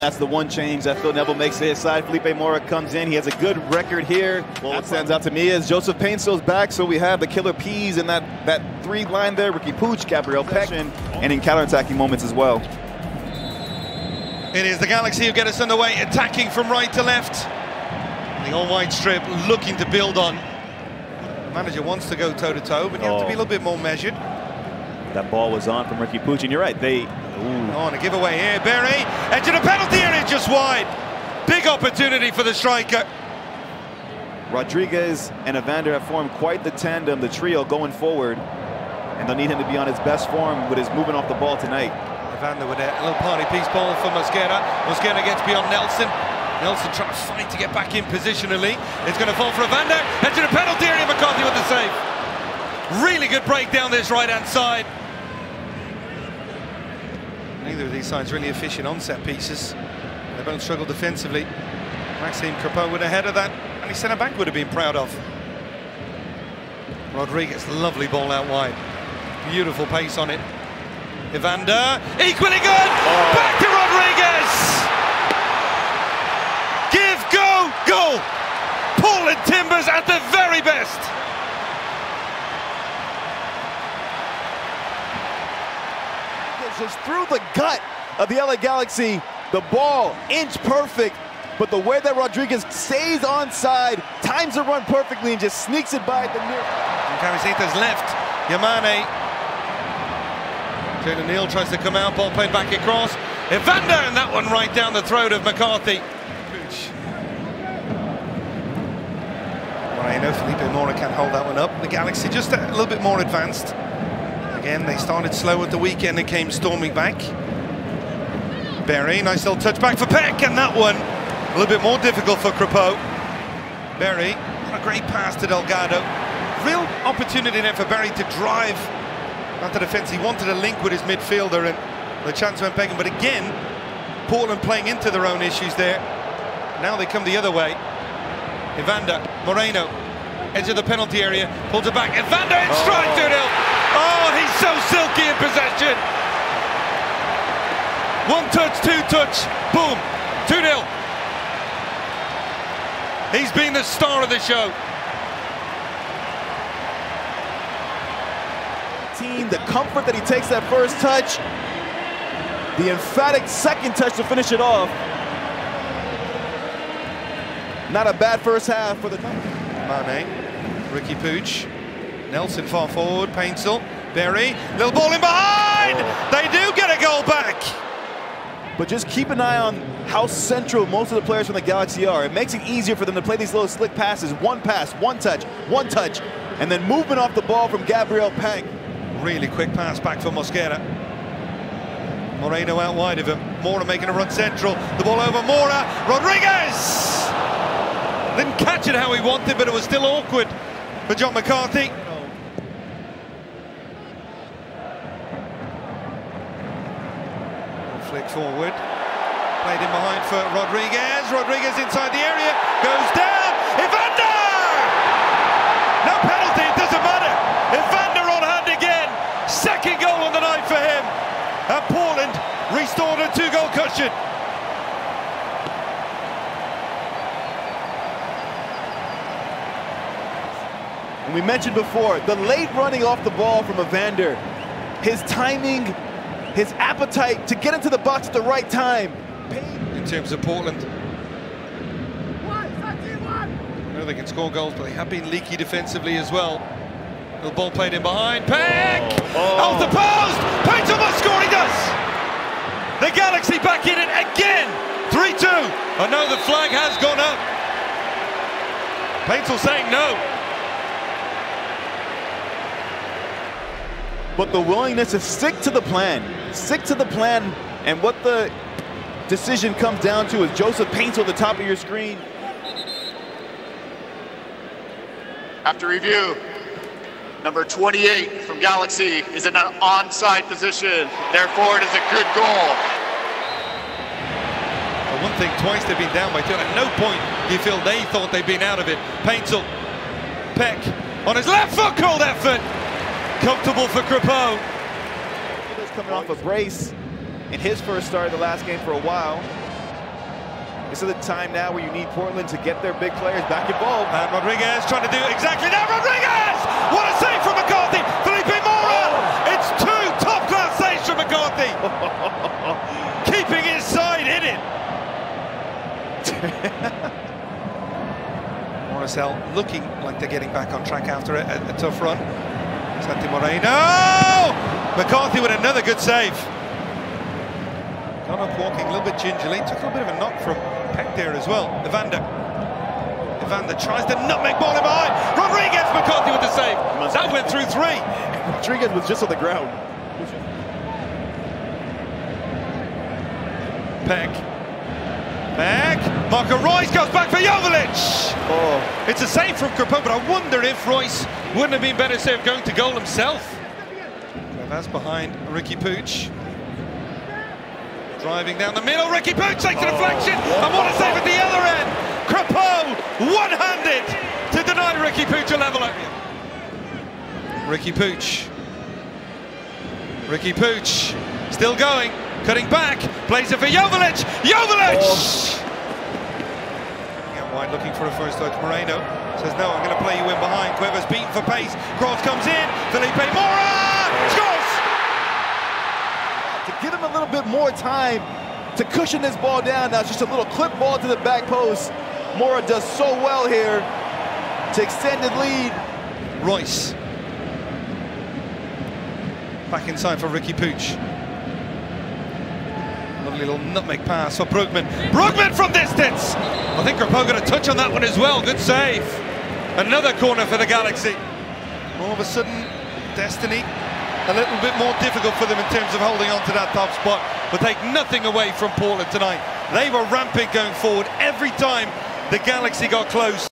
That's the one change that Phil Neville makes to his side. Felipe Mora comes in. He has a good record here. Well, what stands out to me is Joseph Paintsil's back, so we have the killer peas in that, that three line there. Riqui Puig, Gabriel Pec, and in counter-attacking moments as well. It is the Galaxy who get us underway, attacking from right to left. The all-white strip looking to build on. The manager wants to go toe-to-toe, -to -toe, but you oh. have to be a oh. little bit more measured. That ball was on from Riqui Puig, and you're right, they Ooh. Oh, and a giveaway here. Berry, edge of the penalty area, just wide. Big opportunity for the striker. Rodriguez and Evander have formed quite the tandem, the trio going forward. And they'll need him to be on his best form with his movement off the ball tonight. Evander with a little party piece ball for Mosquera. Mosquera gets beyond Nelson. Nelson trying to fight to get back in positionally. It's going to fall for Evander. Edge of the penalty area, McCarthy with the save. Really good break down this right-hand side. Of these sides really efficient on set pieces. They both struggle defensively. Maxime Crepeau with a header that any centre-back would have been proud of. Rodriguez, lovely ball out wide. Beautiful pace on it. Evander, equally good! Oh. Back to Rodriguez! Give, go, goal! Portland Timbers at the very best! just through the gut of the LA Galaxy. The ball, inch perfect, but the way that Rodriguez stays onside, times the run perfectly and just sneaks it by at the near. Camiseta's left, Yamane. Jalen Neal tries to come out, ball played back across. Evander, and that one right down the throat of McCarthy. Moreno, Felipe Mora can't hold that one up. The Galaxy just a little bit more advanced. Again, they started slow at the weekend and came storming back. Berry, nice little touch back for Pec, and that one a little bit more difficult for Crepeau. Berry, a great pass to Delgado. Real opportunity there for Berry to drive at the defence. He wanted a link with his midfielder, and the chance went begging. But again, Portland playing into their own issues there. Now they come the other way. Evander, Moreno, edge of the penalty area, pulls it back. Evander in strike, 2 0. Oh, he's so silky in possession. One touch, two touch, boom, 2 0. He's been the star of the show. Team, the comfort that he takes that first touch, the emphatic second touch to finish it off. Not a bad first half for the Mane, Riqui Puig, Nelson far forward, Paintsil, Berry, little ball in behind! Oh. They do get a goal back! But just keep an eye on how central most of the players from the Galaxy are. It makes it easier for them to play these little slick passes. One pass, one touch, one touch, and then movement off the ball from Gabriel Pec. Really quick pass back for Mosquera. Moreno out wide of him. Mora making a run central. The ball over Mora. Rodriguez! Didn't catch it how he wanted, but it was still awkward for John McCarthy. Forward. Played in behind for Rodriguez. Rodriguez inside the area. Goes down. Evander! No penalty. It doesn't matter. Evander on hand again. Second goal on the night for him. And Portland restored a two-goal cushion. And we mentioned before, the late running off the ball from Evander, his timing, his appetite to get into the box at the right time. In terms of Portland, I know they can score goals, but they have been leaky defensively as well. The ball played in behind, Pec! Oh. Off the post! Paintsil's scoring us! The Galaxy back in it again! 3-2. I know the flag has gone up. Paintsil saying no. but the willingness to stick to the plan. Stick to the plan, and what the decision comes down to is Joseph Paintsil at the top of your screen. After review, number 28 from Galaxy is in an onside position. Therefore, it is a good goal. Well, one thing, twice they've been down by two. At no point do you feel they thought they'd been out of it. Paintsil, Pec on his left foot, called effort. Comfortable for Crepeau. Coming off a brace in his first start of the last game for a while. This is the time now where you need Portland to get their big players back involved. And Rodriguez trying to do exactly that. Rodriguez! What a save from McCarthy! Felipe Mora! Oh. It's two top-class saves from McCarthy! Keeping his side in it. Morrisell looking like they're getting back on track after a, a, a tough run. Santi Moreno! McCarthy with another good save. Gone up walking a little bit gingerly. Took a little bit of a knock from Pec there as well. Evander. Evander tries to nutmeg ball in behind. Rodriguez McCarthy with the save. That went through three. Rodriguez was just on the ground. Pec. Pec. Marco Reus goes back for Joveljic. Oh. It's a save from Crepeau, but I wonder if Reus wouldn't have been better save going to goal himself. That's behind Riqui Puig. Driving down the middle, Riqui Puig takes a oh, deflection, and what a save at the other end! Crepeau, one-handed, to deny Riqui Puig a leveler. Riqui Puig. Riqui Puig, still going, cutting back, plays it for Joveljic, Joveljic! Oh. Wide looking for a first touch, Moreno says no, I'm going to play you in behind, Cuevas beaten for pace, Cross comes in, Felipe Mora, scores! To give him a little bit more time to cushion this ball down. Now it's just a little clip ball to the back post. Mora does so well here to extend the lead. Reus. Back inside for Riqui Puig. Lovely little nutmeg pass for Brugman. Brugman from distance! I think Crepeau got a touch on that one as well. Good save. Another corner for the Galaxy. All of a sudden, Destiny a little bit more difficult for them in terms of holding on to that top spot, but take nothing away from Portland tonight. They were rampant going forward every time the Galaxy got close.